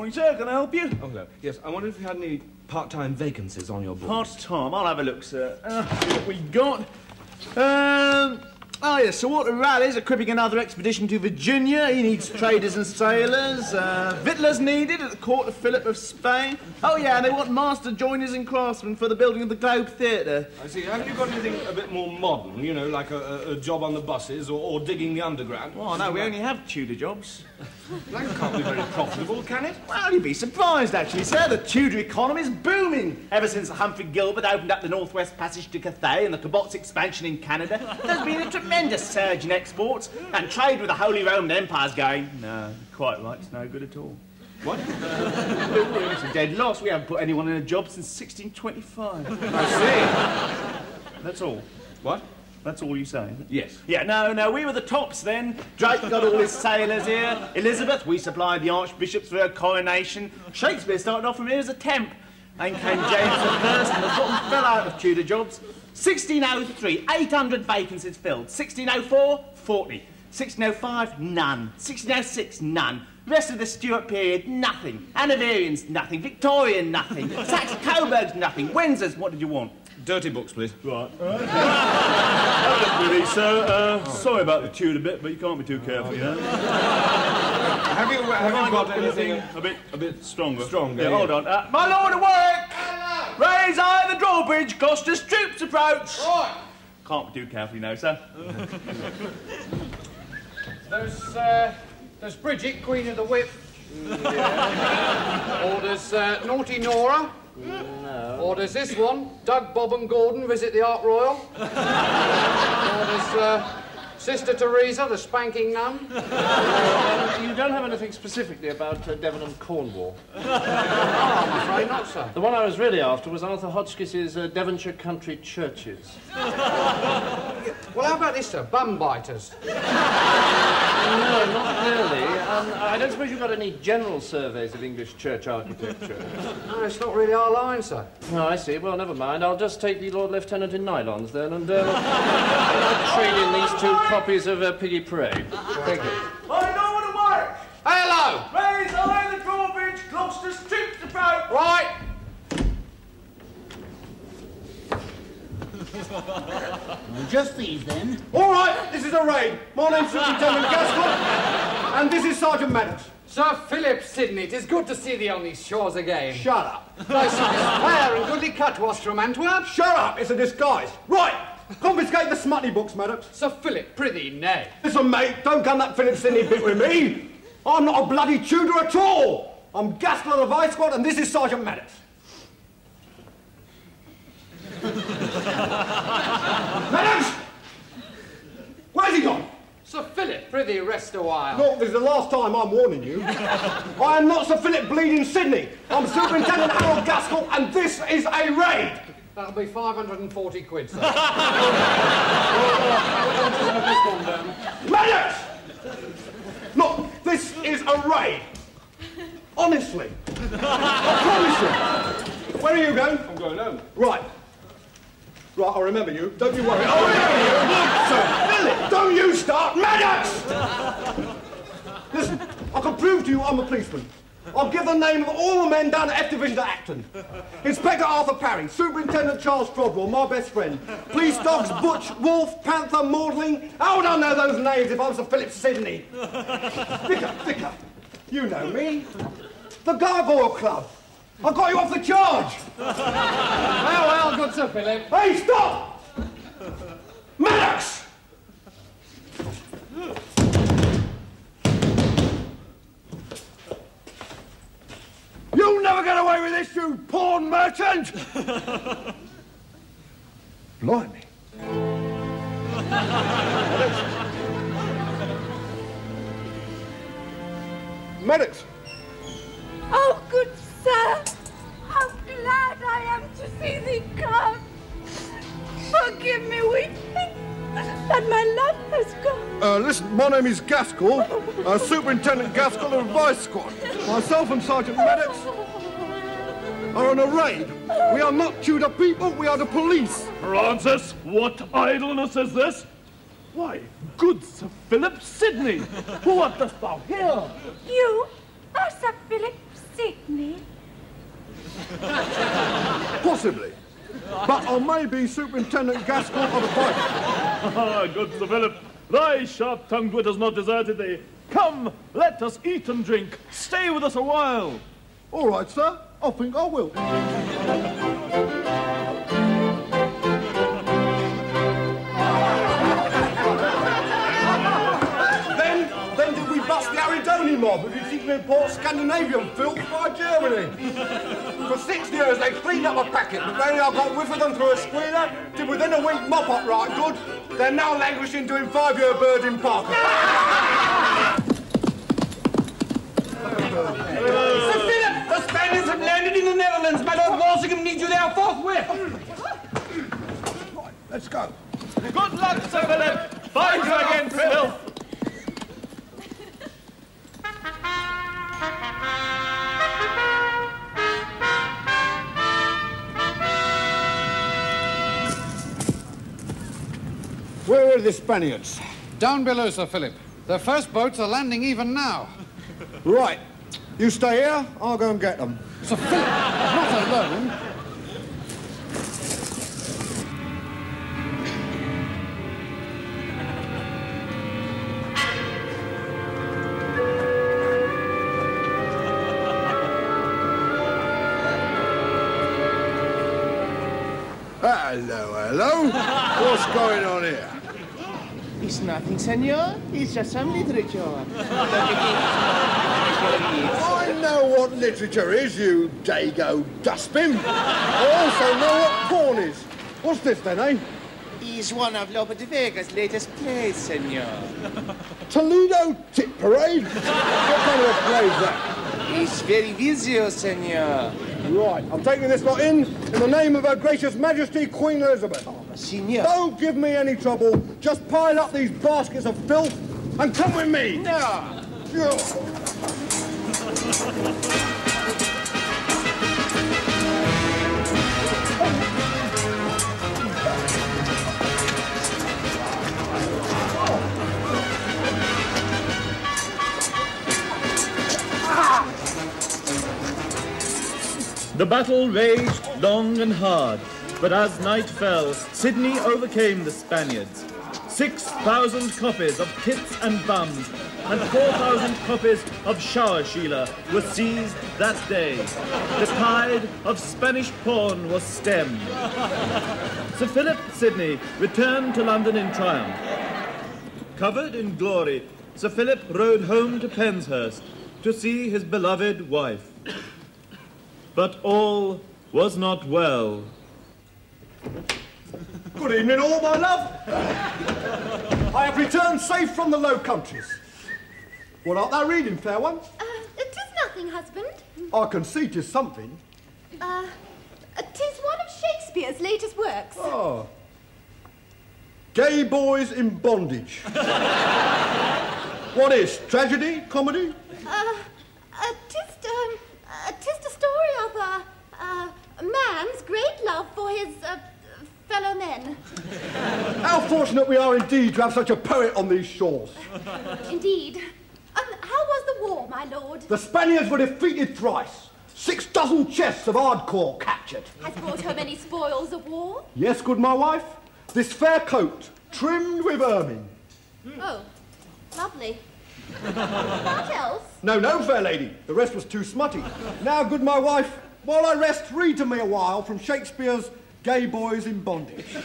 Morning, sir. Can I help you? Oh, hello. Yes, I wonder if you had any part-time vacancies on your board. Part-time. I'll have a look, sir. Uh, what we got. Um... Oh, yes, Sir Walter Raleigh's equipping another expedition to Virginia. He needs traders and sailors. Uh, Victuallers needed at the court of Philip of Spain. Oh, yeah, and they want master joiners and craftsmen for the building of the Globe Theatre. I see. Haven't you got anything a bit more modern, you know, like a, a, a job on the buses or, or digging the underground? Oh, no, we only have Tudor jobs. That can't be very profitable, can it? Well, you'd be surprised, actually, sir. The Tudor economy's booming. Ever since Humphrey Gilbert opened up the Northwest Passage to Cathay and the Cabot's expansion in Canada, there's been a tremendous surge in exports. And trade with the Holy Roman Empire's going, no, quite right, it's no good at all. What? it's a dead loss. We haven't put anyone in a job since 1625. I see. That's all. What? That's all you say? Yes. Yeah, no, no, we were the tops then. Drake got all his sailors here. Elizabeth, we supplied the archbishops for her coronation. Shakespeare started off from here as a temp. Then came James I and the bottom fell out of Tudor jobs. 1603, 800 vacancies filled. 1604, 40. 1605, none. 1606, none. Rest of the Stuart period, nothing. Hanoverians, nothing. Victorian, nothing. Saxe Coburg's, nothing. Windsor's, what did you want? Dirty books, please. Right. really, sir. Uh, Sorry about the tune a bit, but you can't be too careful, you know. Have you, have you got anything a bit, a bit stronger? Stronger, Yeah, yeah. hold on. Uh, my lord of Warwick! Raise high the drawbridge, Gloucester's troops approach! Right. Can't be too careful, you know, sir. There's, uh, there's Bridget, Queen of the Whip. or there's uh, Naughty Nora. No. Or there's this one, Doug, Bob and Gordon visit the Ark Royal. or there's uh, Sister Teresa, the spanking nun. You don't have anything specifically about uh, Devon and Cornwall. I'm afraid not, sir. The one I was really after was Arthur Hotchkiss's uh, Devonshire Country Churches. Well, how about this, sir? Bum biters. No, not really. Um, I don't suppose you've got any general surveys of English church architecture. No, it's not really our line, sir. Oh, I see. Well, never mind. I'll just take the Lord Lieutenant in nylons then and uh, I'll trade in these two copies of uh, Piggy Parade. Thank you. My lord of Warwick! Hello! Raise high the drawbridge, Gloucester's troops approach! Right. Just these then. All right, this is a raid. My name's Superintendent Gaskell, and this is Sergeant Maddox. Sir Philip Sidney, it is good to see thee on these shores again. Shut up. Thy son is fair and goodly cut washed from Antwerp. Shut up, it's a disguise. Right, confiscate the smutty books, Maddox. Sir Philip, prithee, nay. Listen, mate, don't gun that Philip Sidney bit with me. I'm not a bloody Tudor at all. I'm Gaskell of the Vice Squad, and this is Sergeant Maddox. Maddox! Where's he gone? Sir Philip, prithee, rest a while. Look, this is the last time I'm warning you. I am not Sir Philip Bleeding Sidney. I'm Superintendent Harold Gaskell, and this is a raid. That'll be 540 quid, sir. Maddox! Look, this is a raid. Honestly. I promise you. Where are you going? I'm going home. Right. Right, I remember you. Don't you worry. I remember you. Don't you start. Maddox! Listen, I can prove to you I'm a policeman. I'll give the name of all the men down at F Division to Acton. Inspector Arthur Parry, Superintendent Charles Trodwell, my best friend. Police dogs Butch, Wolf, Panther, Maudling. How would I know those names if I was a Philip Sidney? Vicar, Vicar, you know me. The Gargoyle Club. I got you off the charge. well, well, good Sir Philip. Hey, stop! Maddox! You'll never get away with this, you porn merchant! Blimey. Maddox! Oh, good sir, am to come. Forgive me weeping, but my love has gone. Uh, listen, my name is Gaskell, uh, Superintendent Gaskell of Vice Squad. Myself and Sergeant Maddox are on a raid. We are not Tudor people, we are the police. Francis, what idleness is this? Why, good Sir Philip Sidney, what dost thou here? You are Sir Philip Possibly. But I may be Superintendent Gaskell of the Fight. Ah, good Sir Philip. Thy sharp-tongued wit has not deserted thee. Come, let us eat and drink. Stay with us a while. All right, sir. I think I will. then, then did we bust the Aridoni mob who seek to import Scandinavian filth by Germany? For six years they cleaned up a packet, but then I got whiff of them through a squealer, did within a week mop up right good, they're now languishing doing five-year bird in park. Sir Philip, the Spaniards have landed in the Netherlands. My Lord Walsingham needs you there forthwith. Let's go. Good luck, Sir Philip. Find you again, Phil. Where are the Spaniards? Down below, Sir Philip. The first boats are landing even now. Right. You stay here, I'll go and get them. Sir Philip, not alone. Hello, hello. What's going on here? It's nothing, senor. It's just some literature. I know what literature is, you dago dustbin. I also know what porn is. What's this then, eh? He's one of Lope de Vega's latest plays, senor. Toledo Tip Parade? what kind of a play is that? He's very visual, senor. Right, I'm taking this lot in in the name of Her Gracious Majesty Queen Elizabeth. Senor. Don't give me any trouble. Just pile up these baskets of filth and come with me. No. Yeah. The battle raged long and hard, but as night fell, Sidney overcame the Spaniards. Six thousand copies of tits and bums and four thousand copies of shower Sheila were seized that day. The tide of Spanish porn was stemmed. Sir Philip Sidney returned to London in triumph. Covered in glory, Sir Philip rode home to Penshurst to see his beloved wife. But all was not well. Good evening, all, my love. I have returned safe from the Low Countries. What art thou reading, fair one? Uh, it is nothing, husband. I can see 'tis something. Uh, tis one of Shakespeare's latest works. Oh. Gay boys in bondage. what is? Tragedy? Comedy? Uh, uh, tis, um, uh, tis the story of a, uh, a man's great love for his, uh, fellow men. How fortunate we are indeed to have such a poet on these shores. Indeed. Um, how was the war, my lord? The Spaniards were defeated thrice. Six dozen chests of hardcore captured. Has brought home any spoils of war? Yes, good my wife. This fair coat, trimmed with ermine. Oh, lovely. what else? No, no, fair lady. The rest was too smutty. Now, good my wife, while I rest, read to me a while from Shakespeare's Gay Boys in Bondage.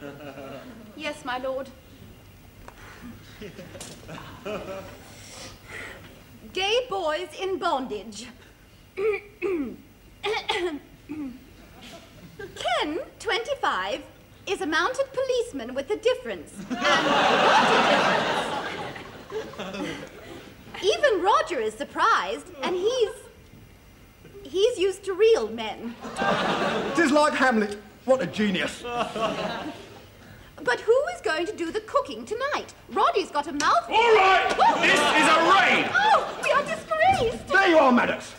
Uh, yes, my lord. Gay boys in bondage. Ken, 25, is a mounted policeman with a difference. And what a difference! Even Roger is surprised, and he's. He's used to real men. Tis like Hamlet. What a genius. But who is going to do the cooking tonight? Roddy's got a mouthful. All right! This is a raid! Oh, we are disgraced! There you are, Maddox.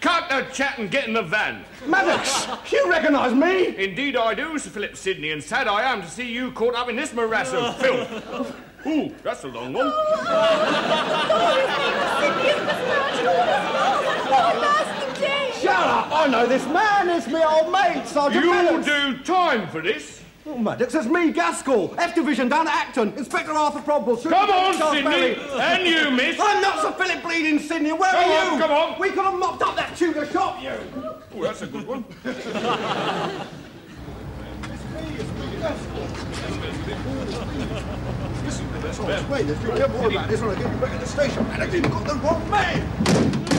Cut the chat and get in the van. Maddox, you recognise me? Indeed I do, Sir Philip Sidney, and sad I am to see you caught up in this morass of oh. filth. Ooh, that's a long one. Oh, oh. Shut up! I know this man. It's my old mate, Sergeant You Maddox. do time for this. Oh, Maddox, it's me, Gaskell. F Division down at Acton. Inspector Arthur Probble. Come on, Charles Sidney. Bailey. And you, miss. I'm not Sir Philip Bleeding, Sidney. Where Come are on, you? come on. We could have mopped up that Tudor shop, you. Oh, that's a good one. Listen, that's all. Wait, there's no more about this when I get you back at the station. Maddox, you've got the wrong man.